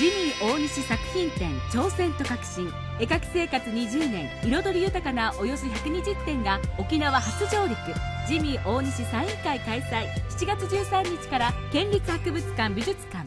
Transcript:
ジミー大西作品展挑戦と革新。絵描き生活20年彩り豊かなおよそ120点が沖縄初上陸。ジミー大西サイン会開催。7月13日から県立博物館美術館。